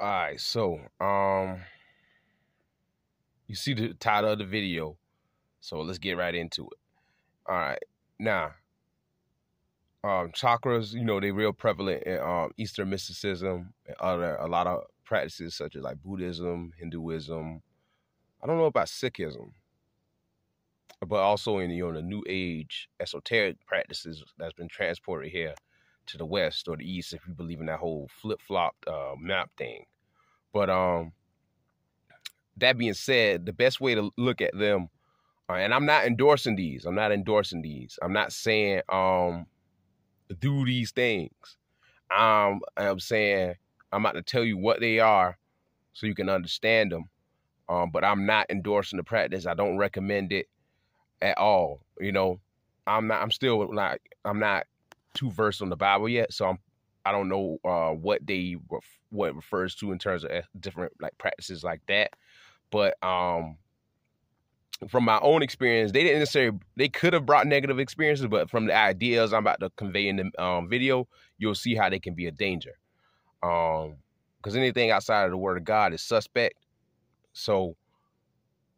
All right, so um, you see the title of the video, so let's get right into it. All right, now, um, chakras, you know, they're real prevalent in um, Eastern mysticism and other a lot of practices such as like Buddhism, Hinduism. I don't know about Sikhism, but also in you know the New Age esoteric practices that's been transported here to the west or the east if you believe in that whole flip flop uh, map thing. But um, that being said, the best way to look at them, uh, and I'm not endorsing these. I'm not endorsing these. I'm not saying um, do these things. Um, I'm saying I'm about to tell you what they are so you can understand them. Um, but I'm not endorsing the practice. I don't recommend it at all. You know, I'm not. I'm still not. I'm not too versed on the Bible yet, so I'm I don't know uh, what they ref- what refers to in terms of eh, different like practices like that, but um, from my own experience, they didn't necessarily they could have brought negative experiences, but from the ideas I'm about to convey in the um, video, you'll see how they can be a danger. Um, because anything outside of the Word of God is suspect. So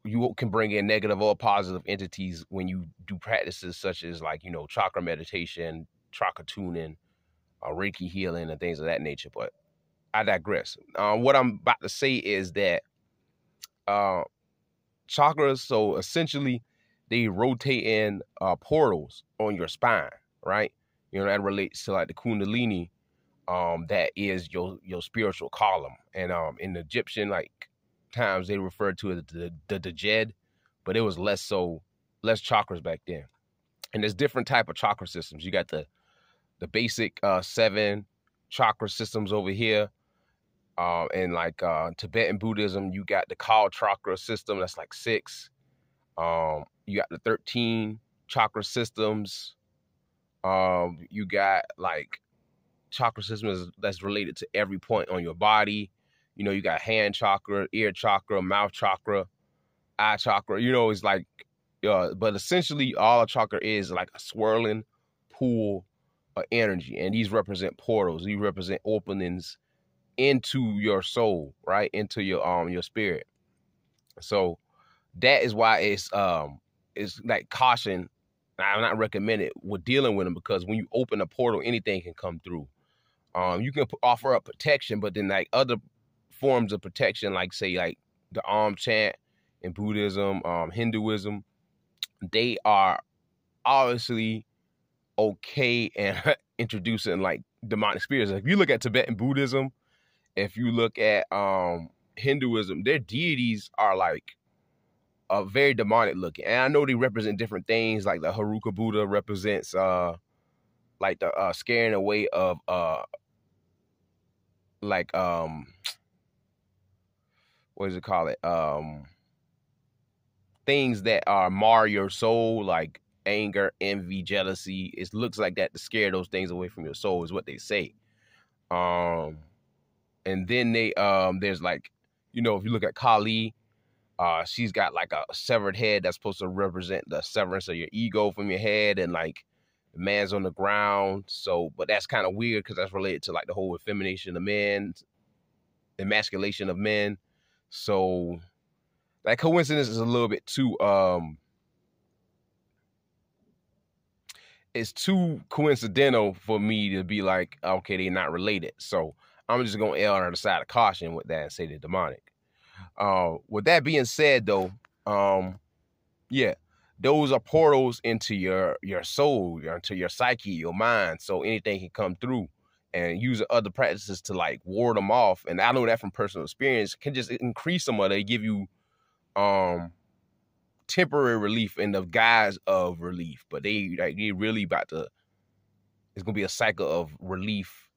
you can bring in negative or positive entities when you do practices such as like you know chakra meditation, chakra tuning, uh, Reiki healing, and things of that nature. But I digress. Uh, what I'm about to say is that uh, chakras, so essentially, they rotate in uh, portals on your spine, right? You know that relates to like the Kundalini, um, that is your your spiritual column. And um, in Egyptian like times, they referred to it the the, the Djed, but it was less so less chakras back then. And there's different type of chakra systems. You got the the basic uh, seven chakra systems over here. Uh, and like uh, Tibetan Buddhism, you got the Kal chakra system, that's like six. Um, you got the 13 chakra systems. Um, you got like chakra systems that's related to every point on your body. You know, you got hand chakra, ear chakra, mouth chakra, eye chakra. You know, it's like, uh, but essentially, all a chakra is like a swirling pool energy, and these represent portals. These represent openings into your soul, right? Into your um your spirit. So that is why it's um it's like caution. I'm not recommended with dealing with them because when you open a portal, anything can come through. Um, you can offer up protection, but then like other forms of protection, like say like the Om chant in Buddhism, um, Hinduism, they are obviously okay and introducing like demonic spirits. Like if you look at Tibetan Buddhism, if you look at um Hinduism, their deities are like uh, very demonic looking. And I know they represent different things. Like the Heruka Buddha represents uh like the uh scaring away of uh like um what does it call it? Um things that are mar your soul, like anger, envy, jealousy. It looks like that to scare those things away from your soul is what they say. Um, and then they um, there's like, you know, if you look at Kali, uh, she's got like a severed head that's supposed to represent the severance of your ego from your head, and like the man's on the ground. So, but that's kind of weird because that's related to like the whole effemination of men, emasculation of men. So, that coincidence is a little bit too um it's too coincidental for me to be like, okay, they're not related. So I'm just gonna err on the side of caution with that and say they're demonic. Uh, with that being said, though, um, yeah, those are portals into your your soul, into your psyche, your mind. So anything can come through, and use other practices to like ward them off. And I know that from personal experience can just increase some of they give you um temporary relief in the guise of relief, but they like they really about to. It's gonna be a cycle of relief,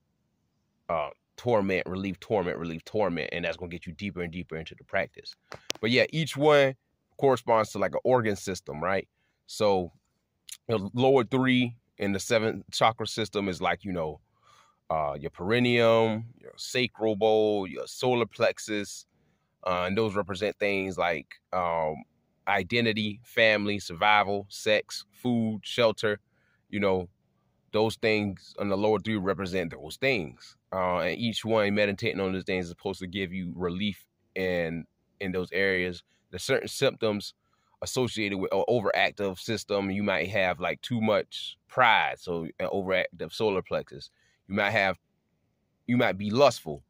uh, torment, relief, torment, relief, torment, and that's gonna get you deeper and deeper into the practice. But yeah, each one corresponds to like an organ system, right? So, the lower three in the seventh chakra system is like you know, uh, your perineum, your sacral bowl, your solar plexus, uh, and those represent things like um, identity, family, survival, sex, food, shelter, you know, those things on the lower three represent those things. Uh, and each one meditating on those things is supposed to give you relief in in those areas. There's certain symptoms associated with an overactive system. You might have like too much pride, so an overactive solar plexus. You might have, you might be lustful,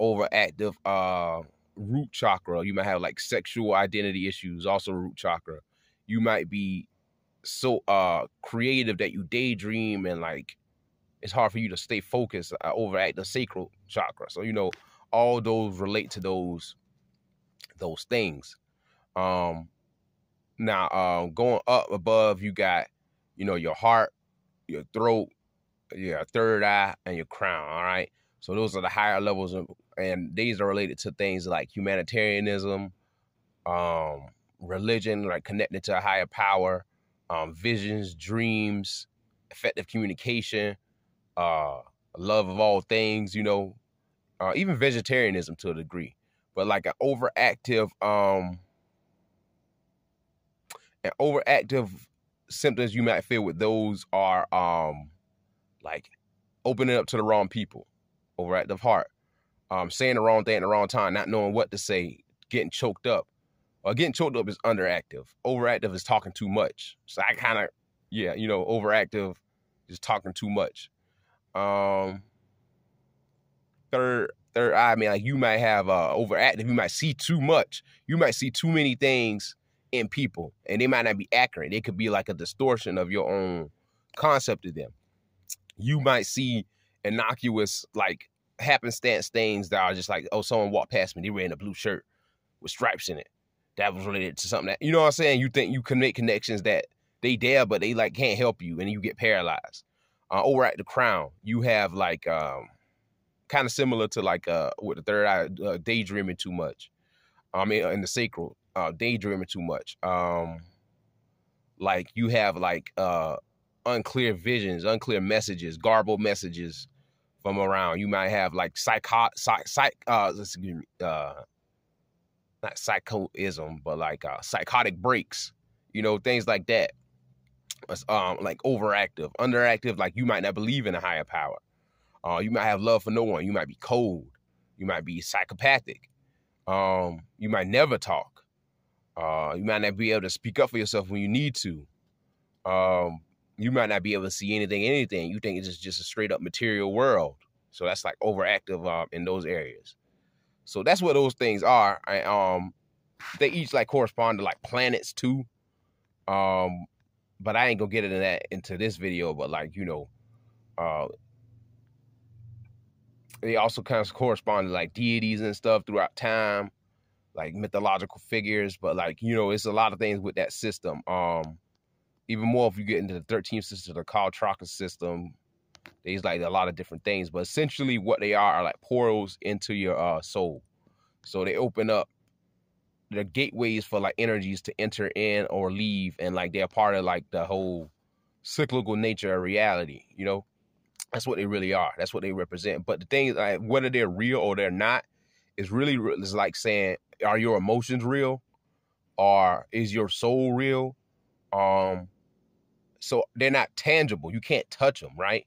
overactive uh, root chakra. You might have like sexual identity issues, also root chakra. You might be so uh creative that you daydream and like it's hard for you to stay focused uh, the sacral chakra. So you know all those relate to those those things. Um now, um, going up above, you got, you know, your heart, your throat, your third eye, and your crown. All right. So those are the higher levels, of, and these are related to things like humanitarianism, um, religion, like connected to a higher power, um, visions, dreams, effective communication, uh, love of all things. You know, uh, even vegetarianism to a degree, but like an overactive um and overactive symptoms you might feel with those are um like opening up to the wrong people, overactive heart, um, saying the wrong thing at the wrong time, not knowing what to say, getting choked up. Or getting choked up is underactive. Overactive is talking too much. So I kind of, yeah, you know, overactive is talking too much. Um, third, third eye, I mean, like you might have uh, overactive. You might see too much. You might see too many things in people and they might not be accurate. It could be like a distortion of your own concept of them. You might see innocuous, like happenstance things that are just like, oh, someone walked past me, they wearing a blue shirt with stripes in it. That was related to something that, you know what I'm saying? You think you can make connections that they there, but they like can't help you and you get paralyzed. Uh, over at the crown, you have like um, kind of similar to like uh, with the third eye, uh, daydreaming too much. I mean, in the sacral, uh, daydreaming too much. Um, like you have like uh, unclear visions, unclear messages, garbled messages from around. You might have like psycho, psych, psych uh, excuse me, uh, not psychoism, but like uh, psychotic breaks. You know, things like that. Um, like overactive, underactive. Like you might not believe in a higher power. Uh, you might have love for no one. You might be cold. You might be psychopathic. Um, you might never talk. Uh, you might not be able to speak up for yourself when you need to. Um, you might not be able to see anything, anything. You think it's just, just a straight up material world. So that's like overactive uh, in those areas. So that's what those things are. I, um, they each like correspond to like planets too. Um, but I ain't gonna get into that into this video. But like you know, uh, they also kind of correspond to like deities and stuff throughout time like mythological figures, but like you know, it's a lot of things with that system. Um, even more if you get into the 13 system, the Carl Trakas system, there's like a lot of different things. But essentially, what they are are like portals into your uh, soul. So they open up the gateways for like energies to enter in or leave, and like they're part of like the whole cyclical nature of reality. You know, that's what they really are. That's what they represent. But the thing is, like, whether they're real or they're not, is really is like saying are your emotions real or is your soul real um so they're not tangible you can't touch them right?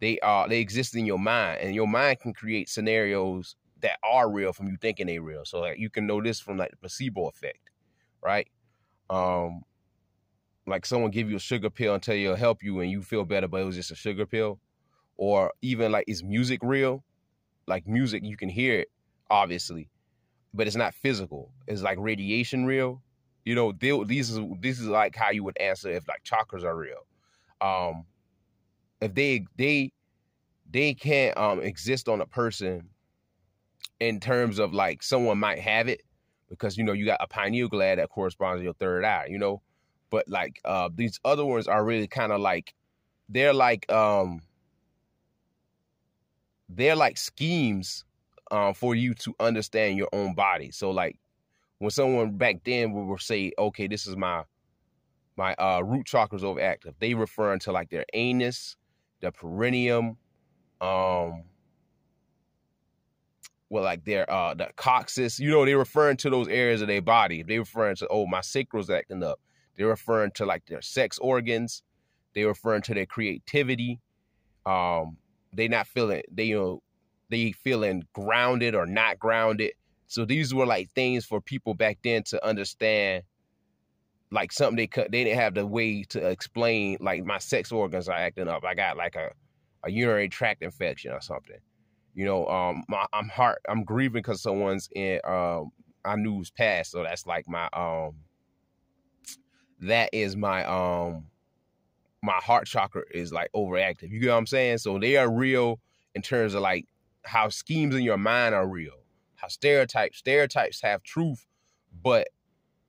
They are they exist in your mind and your mind can create scenarios that are real from you thinking they're real. So like you can know this from like the placebo effect right? Um like someone give you a sugar pill and tell you it'll help you and you feel better but it was just a sugar pill? Or even like is music real? Like music you can hear it obviously but it's not physical. It's like radiation real. You know, they, these is this is like how you would answer if like chakras are real. Um, if they they they can't um exist on a person in terms of like someone might have it because you know you got a pineal gland that corresponds to your third eye, you know, but like uh these other ones are really kind of like they're like um they're like schemes um, for you to understand your own body. So like when someone back then would say, okay, this is my my uh, root chakras overactive, they referring to like their anus, their perineum, um, well, like their uh the coccyx, you know, they're referring to those areas of their body. They're referring to, oh, my sacral's acting up. They're referring to like their sex organs. They're referring to their creativity. um they not feeling they you know they feeling grounded or not grounded. So these were like things for people back then to understand like something they could they didn't have the way to explain like my sex organs are acting up. I got like a, a urinary tract infection or something. You know, um my I'm heart I'm grieving because someone's in um I knew was passed. So that's like my um that is my um my heart chakra is like overactive. You get what I'm saying? So they are real in terms of like how schemes in your mind are real, how stereotypes stereotypes have truth, but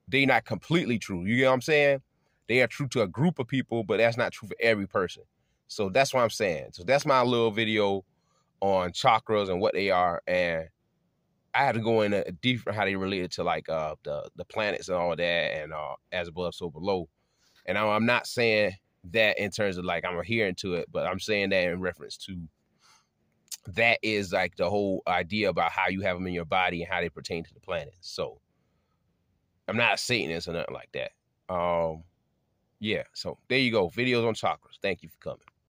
they're not completely true. You get what I'm saying? They are true to a group of people, but that's not true for every person. So that's what I'm saying. So that's my little video on chakras and what they are, and I had to go in a deep how they related to like uh the the planets and all that, and uh as above so below. And I'm not saying that in terms of like I'm adhering to it, but I'm saying that in reference to that is like the whole idea about how you have them in your body and how they pertain to the planet. So I'm not a Satanist or nothing like that. Um, yeah. So there you go. Videos on chakras. Thank you for coming.